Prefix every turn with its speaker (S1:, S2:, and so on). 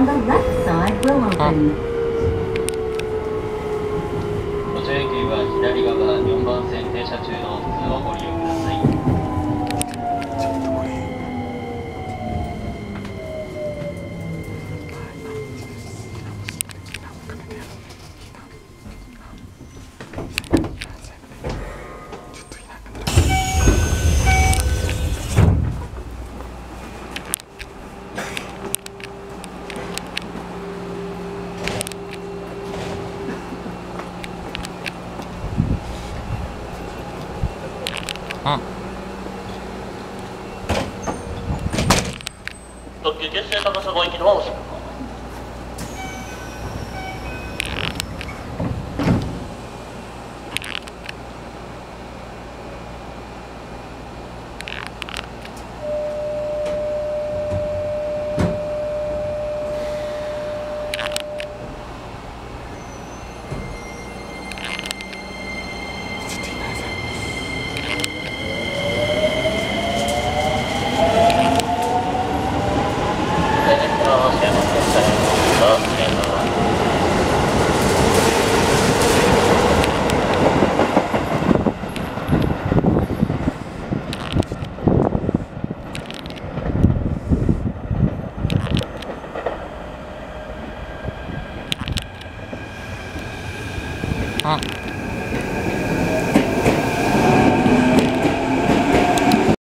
S1: on
S2: 駅は左側4番線停車中の普通を堀利。特急決戦高砂行きのおし
S3: ち 아!